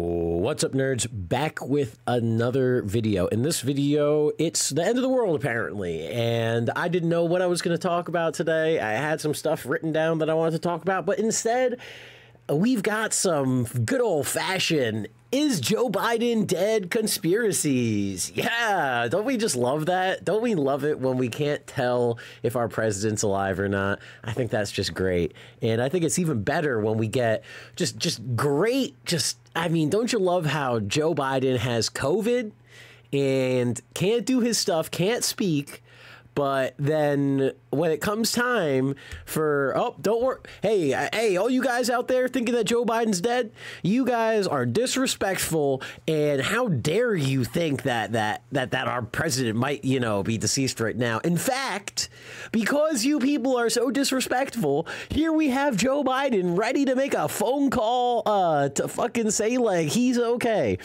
What's up, nerds? Back with another video. In this video, it's the end of the world, apparently, and I didn't know what I was going to talk about today. I had some stuff written down that I wanted to talk about, but instead, we've got some good old fashioned is Joe Biden dead conspiracies? Yeah, don't we just love that? Don't we love it when we can't tell if our president's alive or not? I think that's just great. And I think it's even better when we get just just great just I mean, don't you love how Joe Biden has COVID and can't do his stuff, can't speak, but then when it comes time for oh, don't worry, hey, hey, all you guys out there thinking that Joe Biden's dead, you guys are disrespectful, and how dare you think that that that that our president might you know be deceased right now? In fact, because you people are so disrespectful, here we have Joe Biden ready to make a phone call uh, to fucking say like he's okay,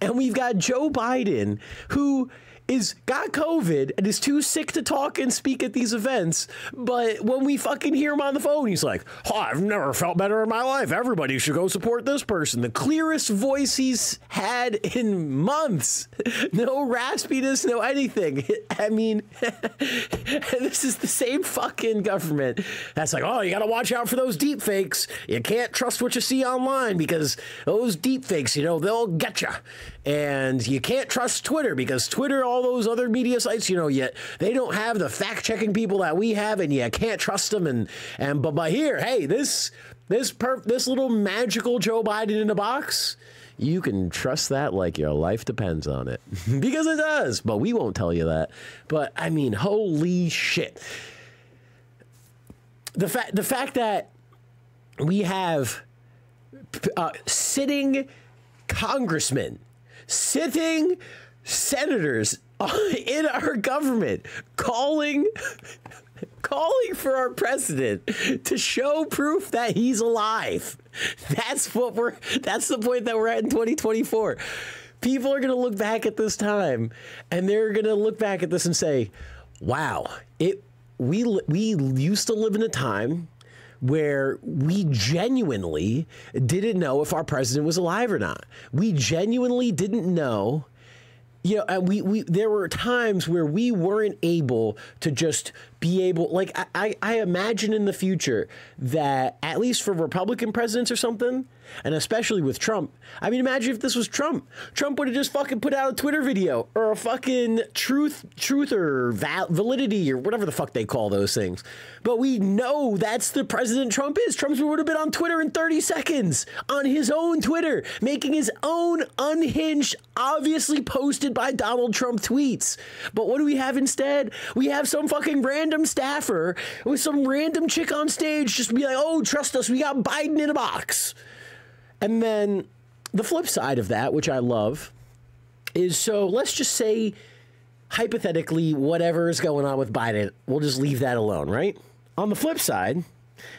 and we've got Joe Biden who is got COVID and is too sick to talk and speak at these events. But when we fucking hear him on the phone, he's like, oh, I've never felt better in my life. Everybody should go support this person. The clearest voice he's had in months. No raspiness, no anything. I mean, this is the same fucking government that's like, oh, you got to watch out for those deep fakes. You can't trust what you see online because those deep fakes, you know, they'll get you. And you can't trust Twitter because Twitter, all those other media sites, you know, yet they don't have the fact checking people that we have, and you can't trust them. And and but by here, hey, this this per this little magical Joe Biden in a box. You can trust that like your life depends on it. because it does, but we won't tell you that. But I mean, holy shit. The fact the fact that we have uh, sitting congressmen sitting senators in our government calling calling for our president to show proof that he's alive. That's what we're that's the point that we're at in 2024. People are going to look back at this time and they're going to look back at this and say, "Wow, it we we used to live in a time where we genuinely didn't know if our president was alive or not. We genuinely didn't know. You know, and we, we there were times where we weren't able to just be able like I, I imagine in the future that at least for Republican presidents or something, and especially with Trump. I mean, imagine if this was Trump. Trump would have just fucking put out a Twitter video or a fucking truth, truth or val- validity or whatever the fuck they call those things. But we know that's the president Trump is. Trump would have been on Twitter in 30 seconds on his own Twitter, making his own unhinged, obviously posted by Donald Trump tweets. But what do we have instead? We have some fucking random staffer with some random chick on stage just be like, oh, trust us, we got Biden in a box. And then the flip side of that, which I love, is so let's just say hypothetically, whatever is going on with Biden, we'll just leave that alone, right? On the flip side,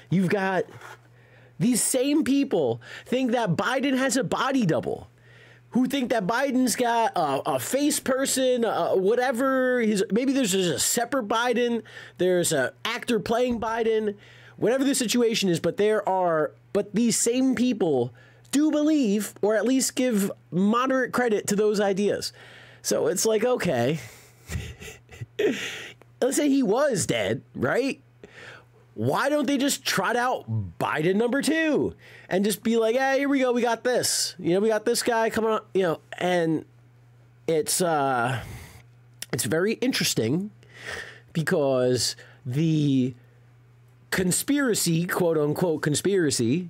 you've got these same people think that Biden has a body double. Who think that Biden's got a, a face person, uh, whatever. His, maybe there's just a separate Biden. There's an actor playing Biden. Whatever the situation is, but there are, but these same people do believe, or at least give moderate credit to those ideas. So it's like, okay, let's say he was dead, right? Why don't they just trot out Biden number two and just be like, hey, here we go, we got this. You know, we got this guy coming on, you know, and it's uh it's very interesting because the conspiracy, quote unquote conspiracy,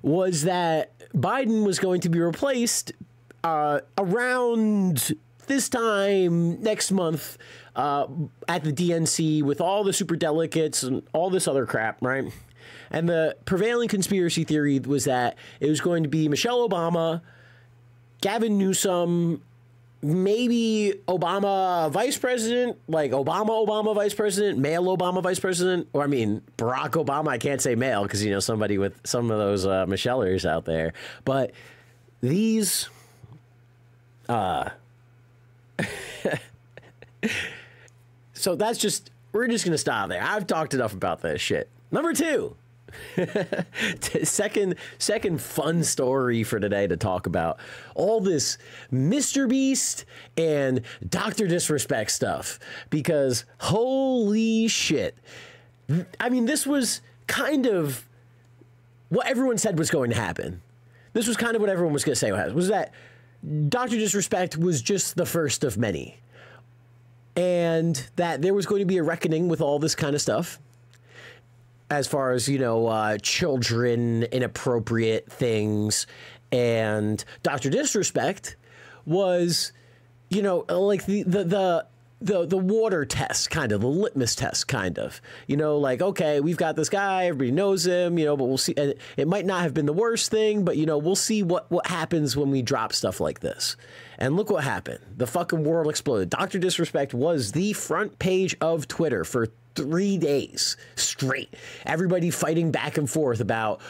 was that Biden was going to be replaced uh, around this time next month uh, at the DNC with all the super delegates and all this other crap, right? And the prevailing conspiracy theory was that it was going to be Michelle Obama, Gavin Newsom, maybe Obama vice president, like Obama, Obama vice president, male Obama vice president, or I mean Barack Obama. I can't say male because you know somebody with some of those uh, Michellers out there, but these, uh, so that's just we're just gonna stop there. I've talked enough about this shit. Number two, second second fun story for today to talk about all this Mr. Beast and Dr. Disrespect stuff because holy shit. I mean, this was kind of what everyone said was going to happen. This was kind of what everyone was going to say was that Dr. Disrespect was just the first of many. And that there was going to be a reckoning with all this kind of stuff as far as you know uh, children inappropriate things. And dr disrespect was you know like the the the the the water test kind of the litmus test kind of. You know like okay we've got this guy everybody knows him you know but we'll see and it might not have been the worst thing but you know we'll see what what happens when we drop stuff like this. And look what happened. The fucking world exploded. Dr disrespect was the front page of twitter for three days straight. Everybody fighting back and forth about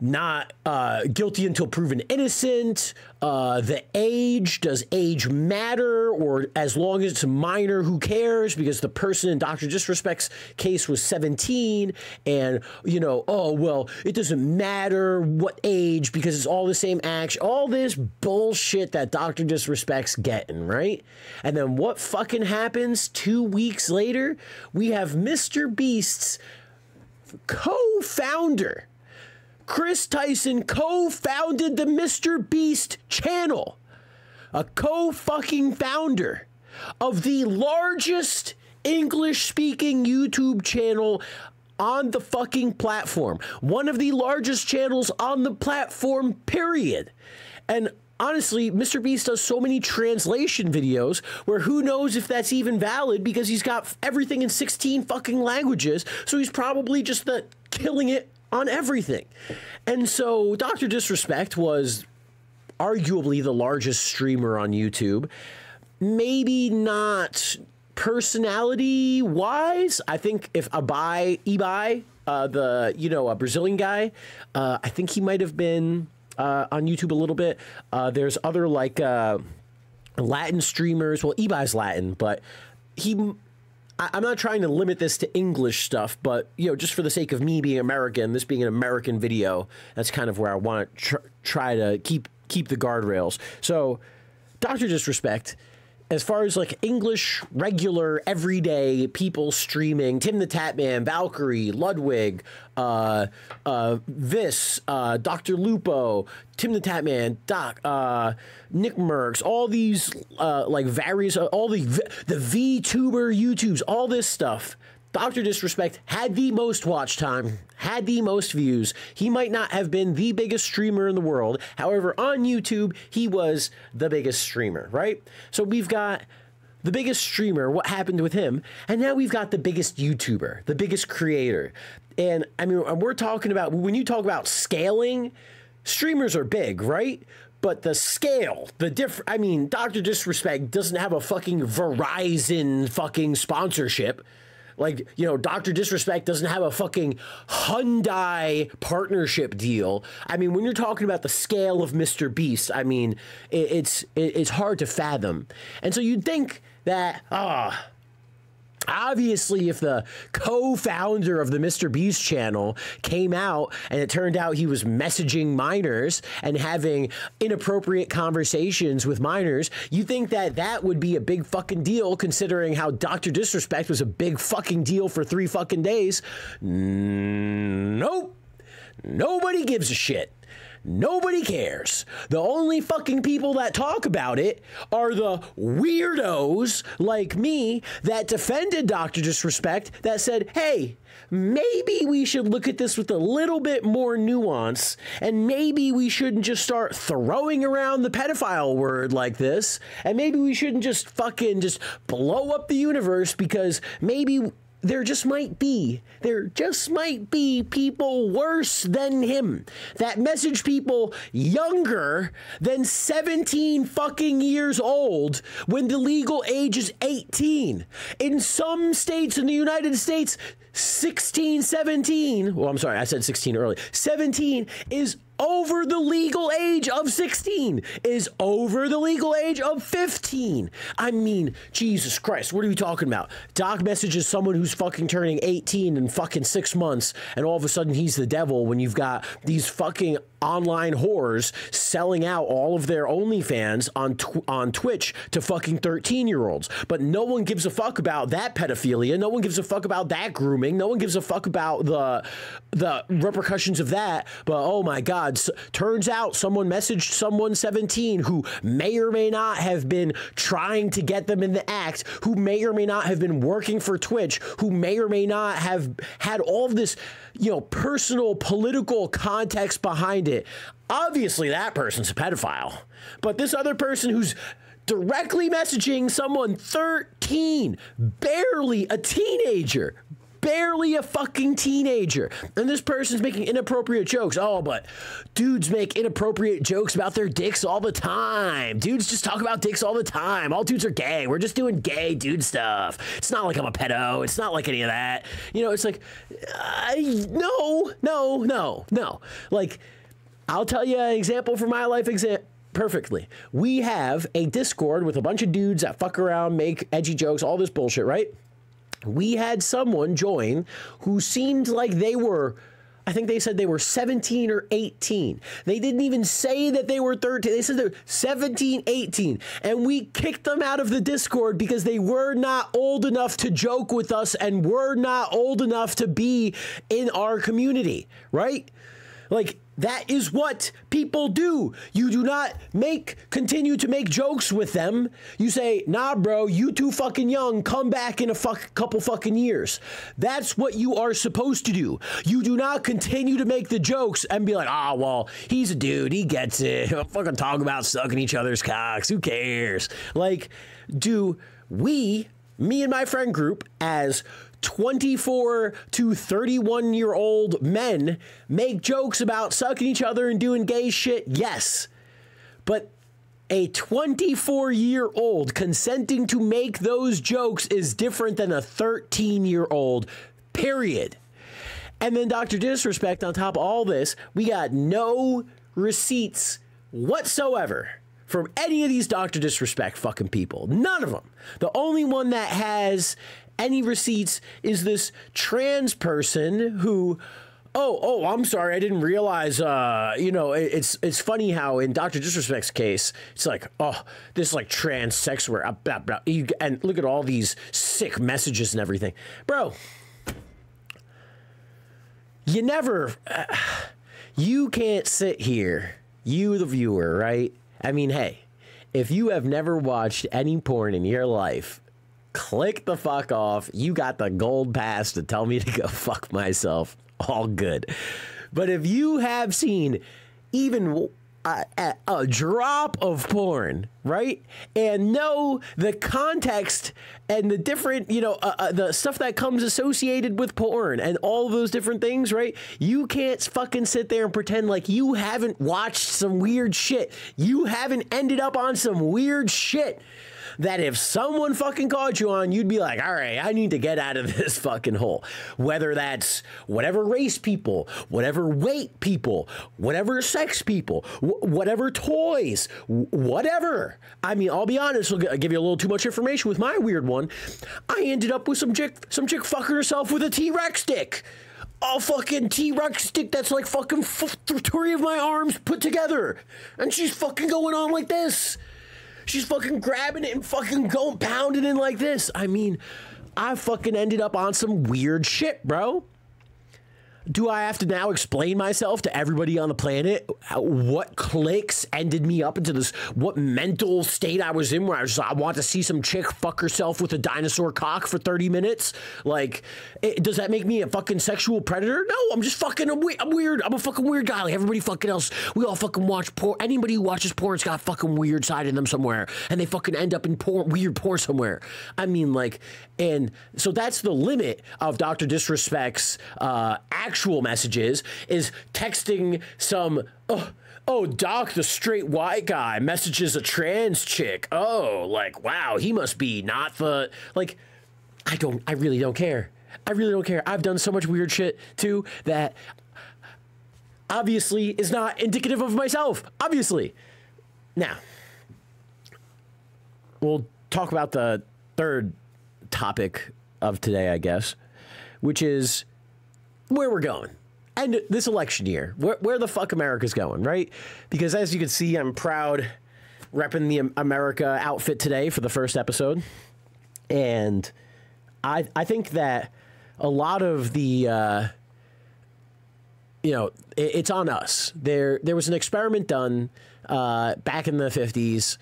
not uh, guilty until proven innocent. Uh, the age does age matter, or as long as it's minor, who cares? Because the person in Doctor Disrespect's case was 17, and you know, oh well, it doesn't matter what age because it's all the same action. All this bullshit that Doctor Disrespect's getting right, and then what fucking happens two weeks later? We have Mr. Beast's co-founder Chris Tyson co founded the Mr. Beast channel, a co fucking founder of the largest English speaking YouTube channel on the fucking platform. One of the largest channels on the platform, period. And honestly, Mr. Beast does so many translation videos where who knows if that's even valid because he's got everything in 16 fucking languages. So he's probably just the, killing it on everything. And so Dr. Disrespect was arguably the largest streamer on YouTube. Maybe not personality wise. I think if Abai, Ibai, uh, the, you know, a Brazilian guy, uh, I think he might have been uh, on YouTube a little bit. Uh, there's other like uh, Latin streamers. Well, Ibai's Latin, but he I, am not trying to limit this to English stuff, but you know, just for the sake of me being American, this being an American video, that's kind of where I want to tr- try to keep keep the guardrails. So, Doctor Disrespect as far as like English, regular, everyday people streaming, Tim the Tatman, Valkyrae, Ludwig, uh, uh, uh, Dr. Lupo, Tim the Tatman, Doc, uh, Nick Mercs, all these uh, like various, all the the VTuber YouTubes, all this stuff Dr. Disrespect had the most watch time, had the most views. He might not have been the biggest streamer in the world. However, on YouTube, he was the biggest streamer, right? So we've got the biggest streamer, what happened with him, and now we've got the biggest YouTuber, the biggest creator. And I mean, we're talking about when you talk about scaling, streamers are big, right? but the scale, the different, I mean, Dr. Disrespect doesn't have a fucking Verizon fucking sponsorship. Like, you know, Dr. Disrespect doesn't have a fucking Hyundai partnership deal. I mean, when you're talking about the scale of Mr. Beast, I mean, it, it's it, it's hard to fathom. And so you'd think that, ah, Obviously, if the co founder of the Mr. Beast channel came out and it turned out he was messaging minors and having inappropriate conversations with minors, you think that that would be a big fucking deal considering how Dr. Disrespect was a big fucking deal for three fucking days? Nope. Nobody gives a shit. Nobody cares. The only fucking people that talk about it are the weirdos like me that defended Dr. Disrespect that said, hey, maybe we should look at this with a little bit more nuance and maybe we shouldn't just start throwing around the pedophile word like this and maybe we shouldn't just fucking just blow up the universe because maybe there just might be, there just might be people worse than him that message people younger than 17 fucking years old when the legal age is 18. In some states in the United States, 16, 17, well, I'm sorry, I said 16 early. 17 is over the legal age of 16, is over the legal age of 15. I mean, Jesus Christ, what are we talking about? Doc messages someone who's fucking turning 18 in fucking six months, and all of a sudden he's the devil when you've got these fucking online whores selling out all of their OnlyFans on tw- on Twitch to fucking 13 year olds. But no one gives a fuck about that pedophilia. No one gives a fuck about that grooming. No one gives a fuck about the the repercussions of that. But oh my God, turns out someone messaged someone 17 who may or may not have been trying to get them in the act, who may or may not have been working for Twitch, who may or may not have had all this, you know, personal political context behind it. Obviously, that person's a pedophile. But this other person who's directly messaging someone 13, barely a teenager, barely a fucking teenager. And this person's making inappropriate jokes. Oh, but dudes make inappropriate jokes about their dicks all the time. Dudes just talk about dicks all the time. All dudes are gay. We're just doing gay dude stuff. It's not like I'm a pedo. It's not like any of that. You know, it's like, uh, no, no, no, no. Like, I'll tell you an example from my life example perfectly. We have a Discord with a bunch of dudes that fuck around, make edgy jokes, all this bullshit, right? We had someone join who seemed like they were. I think they said they were 17 or 18. They didn't even say that they were 13. They said they're 17, 18. And we kicked them out of the Discord because they were not old enough to joke with us and were not old enough to be in our community, right? Like, that is what people do. You do not make continue to make jokes with them. You say, "Nah, bro, you too fucking young. Come back in a fuck, couple fucking years." That's what you are supposed to do. You do not continue to make the jokes and be like, "Ah, well, he's a dude. He gets it. fucking talk about sucking each other's cocks. Who cares?" Like, do we, me and my friend group, as 24 to 31 year old men make jokes about sucking each other and doing gay shit? Yes. But a 24 year old consenting to make those jokes is different than a 13 year old, period. And then Dr. Disrespect, on top of all this, we got no receipts whatsoever from any of these Dr. Disrespect fucking people. None of them. The only one that has any receipts is this trans person who oh oh i'm sorry i didn't realize uh you know it, it's it's funny how in dr disrespect's case it's like oh this like trans sex work blah, blah, you, and look at all these sick messages and everything. Bro you never uh, you can't sit here you the viewer right? I mean hey if you have never watched any porn in your life click the fuck off. You got the gold pass to tell me to go fuck myself. All good. But if you have seen even a, a, drop of porn, right? And know the context and the different, you know, uh, uh, the stuff that comes associated with porn and all those different things, right? You can't fucking sit there and pretend like you haven't watched some weird shit. You haven't ended up on some weird shit that if someone fucking called you on, you'd be like, all right, I need to get out of this fucking hole. Whether that's whatever race people, whatever weight people, whatever sex people, whatever toys, whatever. I mean, I'll be honest, I'll give you a little too much information with my weird one. I ended up with some chick, some chick fucking herself with a T Rex stick a fucking T Rex stick that's like fucking three of my arms put together. And she's fucking going on like this. She's fucking grabbing it and fucking going pounding in like this. I mean, I fucking ended up on some weird shit, bro do I have to now explain myself to everybody on the planet what clicks ended me up into this what mental state I was in where I was I want to see some chick fuck herself with a dinosaur cock for 30 minutes? Like it, does that make me a fucking sexual predator? No I'm just fucking I'm, I'm weird I'm a fucking weird guy. Like everybody fucking else we all fucking watch porn anybody who watches porn's got fucking weird side in them somewhere and they fucking end up in porn weird porn somewhere. I mean like and so that's the limit of Dr. Disrespect's uh, messages is texting some. Oh, oh, Doc, the straight white guy messages a trans chick. Oh, like, wow, he must be not the. Like, I don't, I really don't care. I really don't care. I've done so much weird shit too that obviously is not indicative of myself. Obviously. Now, we'll talk about the third topic of today, I guess, which is where we're going. And this election year, where, where the fuck America's going, right? Because as you can see, I'm proud repping the America outfit today for the first episode. And I, I think that a lot of the, uh, you know, it, it's on us. There, there was an experiment done uh, back in the 50s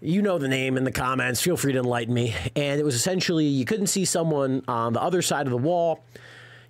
you know the name in the comments. Feel free to enlighten me. And it was essentially you couldn't see someone on the other side of the wall.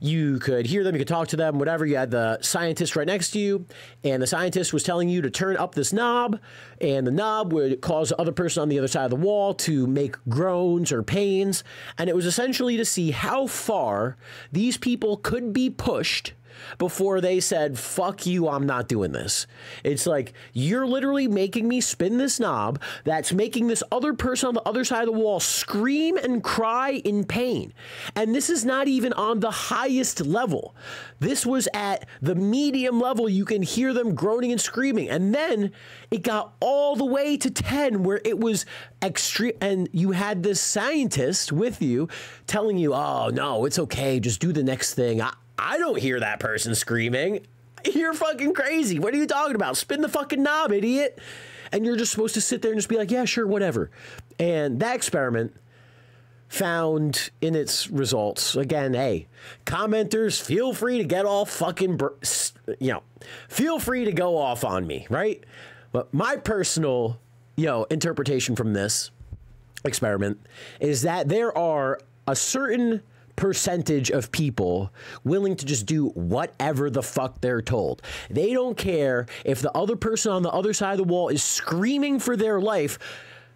You could hear them, you could talk to them, whatever. You had the scientist right next to you, and the scientist was telling you to turn up this knob, and the knob would cause the other person on the other side of the wall to make groans or pains. And it was essentially to see how far these people could be pushed before they said, fuck you, I'm not doing this. It's like, you're literally making me spin this knob that's making this other person on the other side of the wall scream and cry in pain. And this is not even on the highest level. This was at the medium level. You can hear them groaning and screaming. And then it got all the way to 10, where it was extreme. And you had this scientist with you telling you, oh, no, it's okay. Just do the next thing. I, I don't hear that person screaming. You're fucking crazy. What are you talking about? Spin the fucking knob, idiot. And you're just supposed to sit there and just be like, yeah, sure, whatever. And that experiment found in its results again, hey, commenters, feel free to get all fucking, you know, feel free to go off on me, right? But my personal, you know, interpretation from this experiment is that there are a certain percentage of people willing to just do whatever the fuck they're told. They don't care if the other person on the other side of the wall is screaming for their life.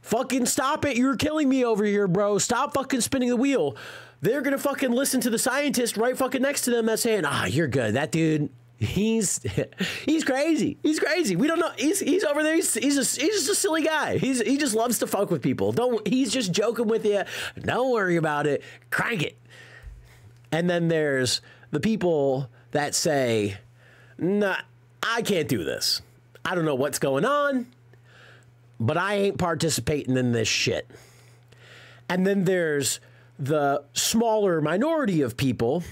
Fucking stop it. You're killing me over here, bro. Stop fucking spinning the wheel. They're going to fucking listen to the scientist right fucking next to them that's saying, ah, you're good. That dude, he's he's crazy. He's crazy. We don't know. He's he's over there. He's he's just, he's just a silly guy. He's he just loves to fuck with people. Don't he's just joking with you. Don't worry about it. Crank it. And then there's the people that say, nah, I can't do this. I don't know what's going on, but I ain't participating in this shit. And then there's the smaller minority of people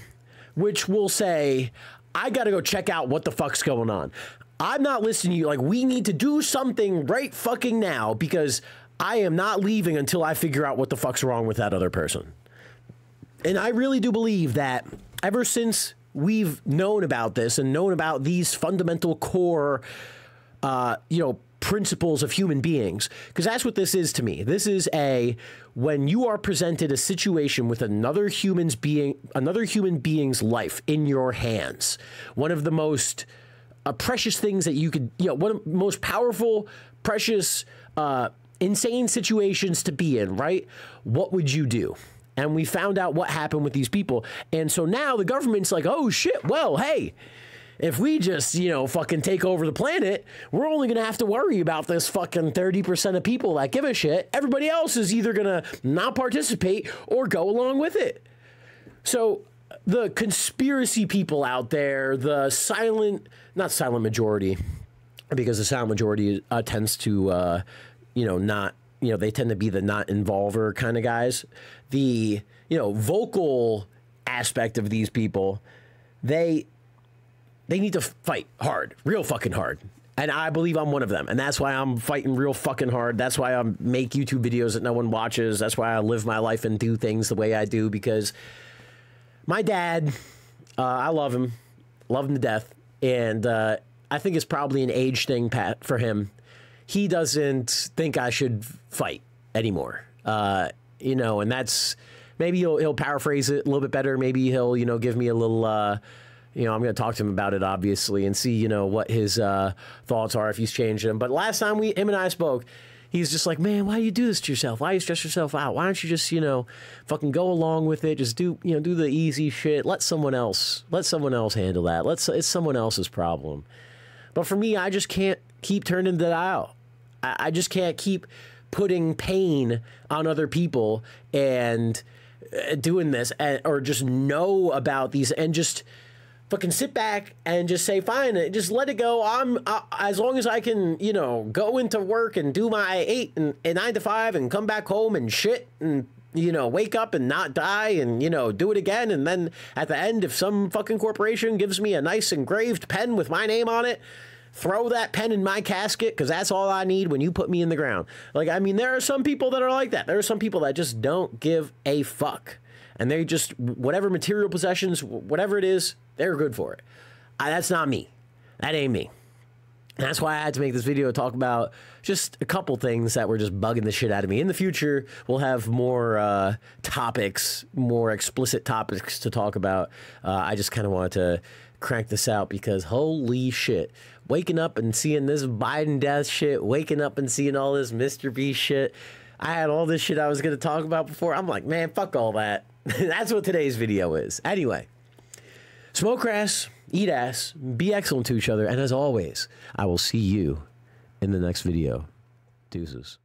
which will say, I got to go check out what the fuck's going on. I'm not listening to you. Like, we need to do something right fucking now because I am not leaving until I figure out what the fuck's wrong with that other person. And I really do believe that ever since we've known about this and known about these fundamental core, uh, you know, principles of human beings, because that's what this is to me. This is a when you are presented a situation with another human's being, another human being's life in your hands, one of the most uh, precious things that you could, you know, one of the most powerful, precious, uh, insane situations to be in, right? What would you do? And we found out what happened with these people. And so now the government's like, oh shit, well, hey, if we just, you know, fucking take over the planet, we're only to have to worry about this fucking 30% of people that give a shit. Everybody else is either to not participate or go along with it. So the conspiracy people out there, the silent, not silent majority, because the silent majority uh, tends to, uh, you know, not you know, they tend to be the not involver kind of guys. The, you know, vocal aspect of these people, they they need to fight hard, real fucking hard. And I believe I'm one of them. And that's why I'm fighting real fucking hard. That's why I make YouTube videos that no one watches. That's why I live my life and do things the way I do because my dad, uh, I love him, love him to death. And uh, I think it's probably an age thing, Pat, for him he doesn't think I should fight anymore. Uh, you know, and that's maybe he'll he'll paraphrase it a little bit better. Maybe he'll you know give me a little. Uh, you know, I'm going to talk to him about it obviously and see you know what his uh, thoughts are if he's changed them. But last time we him and I spoke, he's just like, man, why do you do this to yourself? Why do you stress yourself out? Why don't you just, you know, fucking go along with it? Just do, you know, do the easy shit. Let someone else, let someone else handle that. Let's, it's someone else's problem. But for me, I just can't keep turning that out. I, I just can't keep putting pain on other people and uh, doing this and, or just know about these and just fucking sit back and just say fine just let it go i'm uh, as long as i can you know go into work and do my eight and, and nine to five and come back home and shit and you know wake up and not die and you know do it again and then at the end if some fucking corporation gives me a nice engraved pen with my name on it throw that pen in my casket because that's all I need when you put me in the ground. Like, I mean, there are some people that are like that. There are some people that just don't give a fuck. And they just, whatever material possessions, whatever it is, they're good for it. I, that's not me. That ain't me. That's why I had to make this video to talk about just a couple things that were just bugging the shit out of me. In the future, we'll have more uh, topics, more explicit topics to talk about. Uh, I just kind of wanted to crank this out because holy shit. Waking up and seeing this Biden death shit, waking up and seeing all this Mr. B shit. I had all this shit I was going to talk about before. I'm like, man, fuck all that. That's what today's video is. Anyway, smoke grass, eat ass, be excellent to each other, and as always, I will see you in the next video. Deuces.